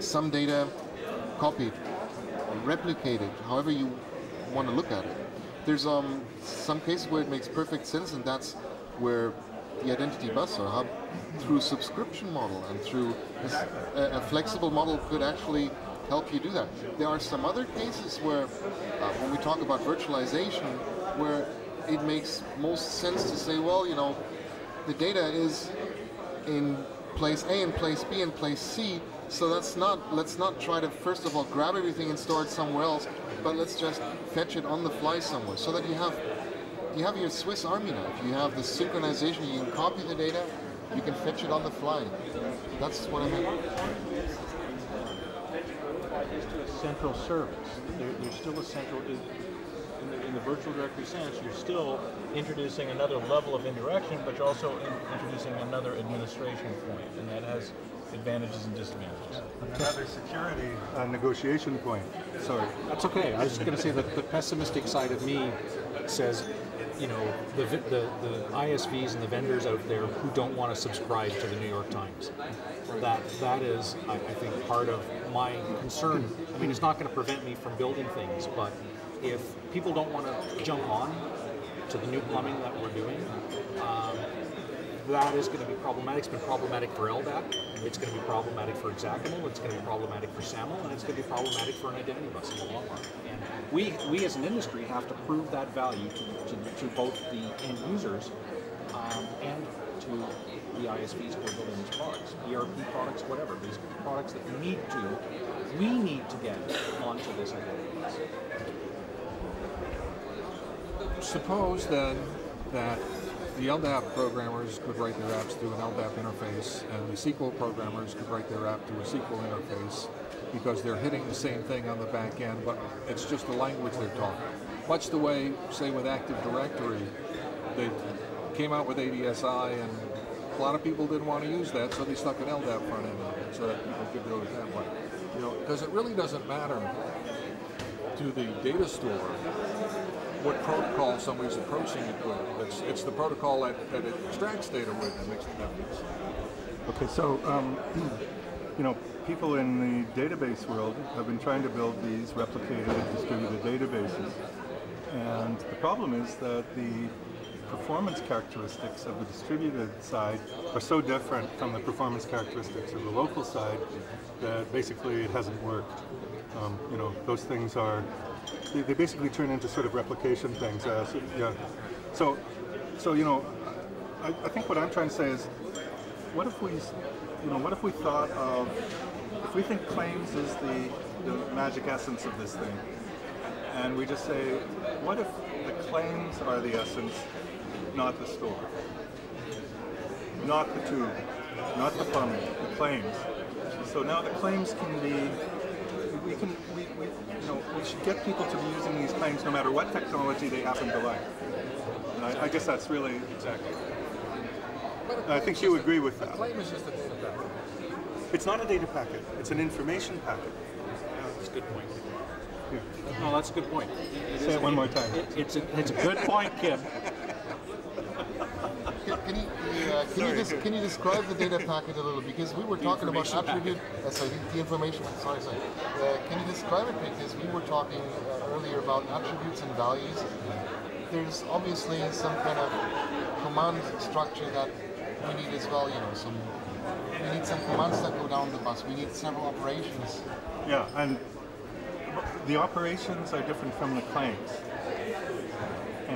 some data copied, replicated, however you want to look at it. There's um, some cases where it makes perfect sense, and that's where the identity bus or hub, through subscription model and through a, a flexible model, could actually help you do that. There are some other cases where, uh, when we talk about virtualization, where it makes most sense to say, well, you know, the data is in place A and place B and place C, so let's not let's not try to first of all grab everything and store it somewhere else, but let's just fetch it on the fly somewhere, so that you have you have your Swiss Army knife. You have the synchronization. You can copy the data. You can fetch it on the fly. That's what I a central service. There, there's still a central. In the, in the virtual directory sense, you're still introducing another level of indirection, but you're also in, introducing another administration point, and that has advantages and disadvantages. Another security uh, negotiation point. Sorry. That's okay. I was just going to say that the pessimistic side of me says, you know, the, the, the ISVs and the vendors out there who don't want to subscribe to the New York Times. That that is, I, I think, part of my concern. I mean, it's not going to prevent me from building things, but if people don't want to jump on to the new plumbing that we're doing, um, that is going to be problematic. It's been problematic for LDAP. It's going to be problematic for XACML. It's going to be problematic for SAML, and it's going to be problematic for an identity bus in the long run. And we, we as an industry have to prove that value to, to, to both the end users um, and to the ISVs who are building these products, ERP products, whatever. These products that need to, we need to get onto this identity bus. Suppose then that the LDAP programmers could write their apps through an LDAP interface, and the SQL programmers could write their app through a SQL interface because they're hitting the same thing on the back end, but it's just the language they're talking. Much the way, say, with Active Directory, they came out with ADSI, and a lot of people didn't want to use that, so they stuck an LDAP front end on it so that people could it that way. You know, because it really doesn't matter to the data store what protocol somebody's approaching it with. It's, it's the protocol that, that it extracts data with that makes the difference. Okay, so um, you know, people in the database world have been trying to build these replicated distributed databases, and the problem is that the performance characteristics of the distributed side are so different from the performance characteristics of the local side that basically it hasn't worked. Um, you know, those things are they, they basically turn into sort of replication things. Uh, so, yeah. So, so you know, I, I think what I'm trying to say is, what if we, you know, what if we thought of, if we think claims is the the magic essence of this thing, and we just say, what if the claims are the essence, not the store, not the tube, not the plumbing, the claims. So now the claims can be we can we, we you know we should get people to be using these claims no matter what technology they happen to like. And I, I guess that's really exactly. I think you agree with that. Claim is just a data packet. It's not a data packet; it's an information packet. That's a good point. Yeah. No, that's a good point. Say it one more time. It, it's, a, it's a good point, Kim. Can, can you uh, can you just can you describe the data packet a little? Because we were talking about attribute. Uh, sorry, the, the information. Sorry, sorry. Uh, can you describe it? Because we were talking uh, earlier about attributes and values. There's obviously some kind of command structure that we need as well. You know, some we need some commands that go down the bus. We need several operations. Yeah, and the operations are different from the claims.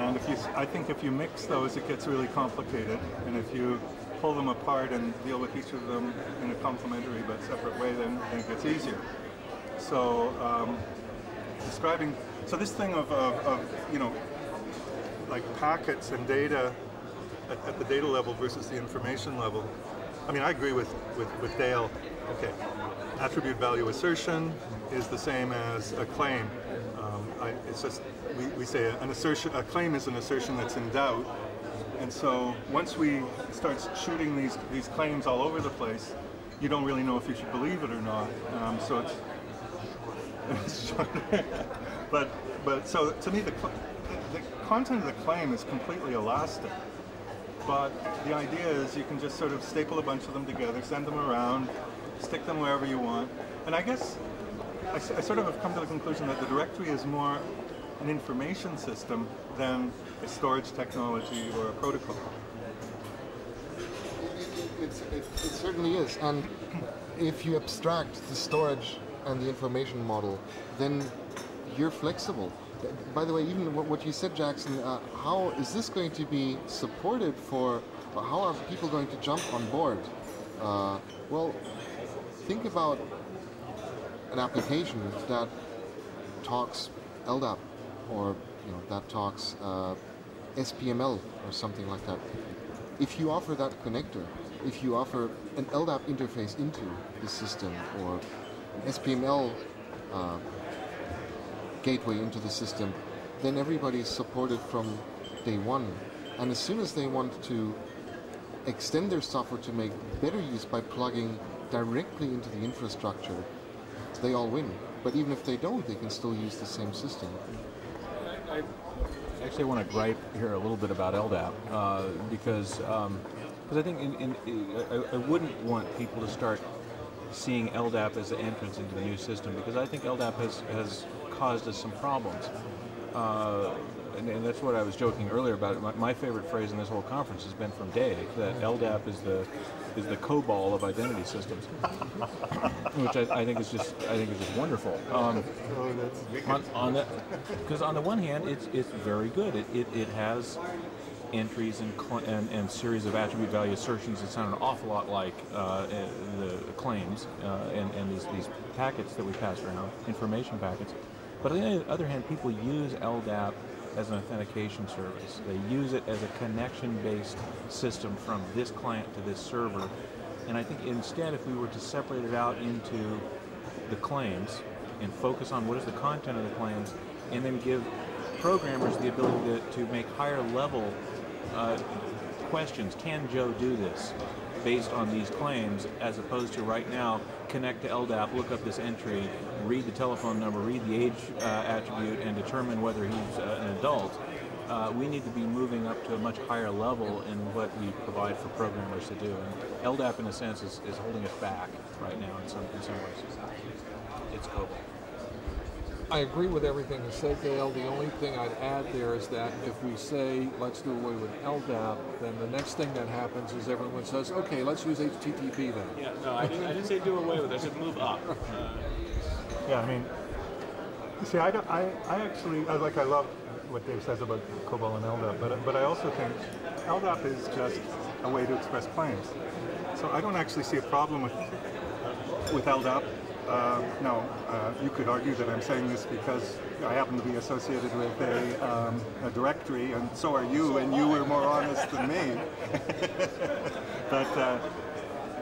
And if you, I think if you mix those, it gets really complicated. And if you pull them apart and deal with each of them in a complementary but separate way, then, then it gets easier. So um, describing, so this thing of, of, of, you know, like packets and data at, at the data level versus the information level. I mean, I agree with, with, with Dale. Okay, attribute value assertion is the same as a claim. Um, I, it's just we, we say an assertion, a claim is an assertion that's in doubt, and so once we start shooting these these claims all over the place, you don't really know if you should believe it or not. Um, so it's but but so to me the, the the content of the claim is completely elastic. But the idea is you can just sort of staple a bunch of them together, send them around, stick them wherever you want. And I guess I sort of have come to the conclusion that the directory is more an information system than a storage technology or a protocol. It's, it, it certainly is. And if you abstract the storage and the information model, then you're flexible. By the way, even what, what you said, Jackson, uh, how is this going to be supported for, how are people going to jump on board? Uh, well, think about an application that talks LDAP or you know that talks uh, SPML or something like that. If you offer that connector, if you offer an LDAP interface into the system or an SPML uh, gateway into the system, then everybody is supported from day one. And as soon as they want to extend their software to make better use by plugging directly into the infrastructure, they all win. But even if they don't, they can still use the same system. I actually want to gripe here a little bit about LDAP uh, because because I think in, in, I, I wouldn't want people to start seeing LDAP as the entrance into the new system because I think LDAP has, has caused us some problems. Uh, and, and that's what I was joking earlier about. My, my favorite phrase in this whole conference has been from Dave that LDAP is the is the COBOL of identity systems, which I, I think is just I think is just wonderful. Um, on, on the because on the one hand it's it's very good it, it, it has entries and, and and series of attribute value assertions that sound an awful lot like uh, eh, the claims uh, and, and these, these packets that we pass around information packets but on the other hand people use LDAP as an authentication service they use it as a connection based system from this client to this server and I think instead if we were to separate it out into the claims and focus on what is the content of the claims and then give programmers the ability to, to make higher level uh, questions. Can Joe do this based on these claims as opposed to right now connect to LDAP, look up this entry, read the telephone number, read the age uh, attribute and determine whether he's uh, an adult. Uh, we need to be moving up to a much higher level in what we provide for programmers to do. And LDAP, in a sense, is, is holding us back right now in some, in some ways. It's COBOL. I agree with everything you said, Dale. The only thing I'd add there is that if we say let's do away with LDAP, then the next thing that happens is everyone says, okay, let's use HTTP then. Yeah, no, I didn't, I didn't say do away with it. I said move up. Uh, yeah, I mean, you see, I, don't, I, I actually, I, like, I love what Dave says about COBOL and LDAP, but, but I also think LDAP is just a way to express claims. So I don't actually see a problem with, with LDAP. Uh, no, uh, you could argue that I'm saying this because I happen to be associated with a, um, a directory, and so are you, and you were more honest than me. but uh,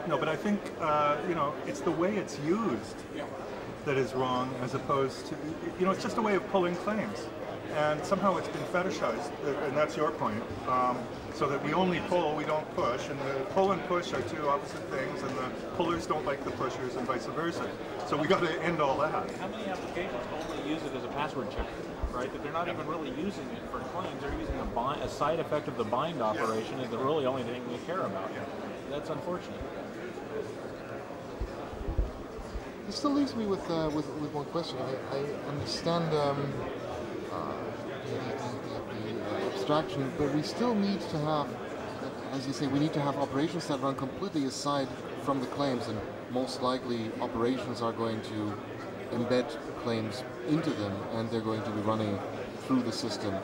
no, but I think uh, you know it's the way it's used that is wrong, as opposed to you know it's just a way of pulling claims, and somehow it's been fetishized, uh, and that's your point. Um, so that we only pull, we don't push, and the pull and push are two opposite things, and the pullers don't like the pushers, and vice versa. So we got to end all that. How many applications only use it as a password checker? Right, that they're not even really using it for claims. They're using a, bind, a side effect of the bind operation is the really only thing they care about. That's unfortunate. This still leaves me with uh, with, with one question. I, I understand um, uh, the, the, the, the uh, abstraction, but we still need to have, as you say, we need to have operations that run completely aside from the claims, and most likely operations are going to embed claims into them, and they're going to be running through the system.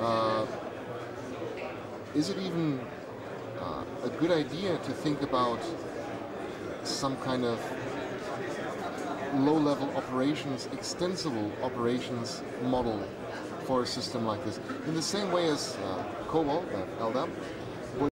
Uh, is it even uh, a good idea to think about some kind of low-level operations, extensible operations model for a system like this. In the same way as uh, COBOL, uh, LDAP,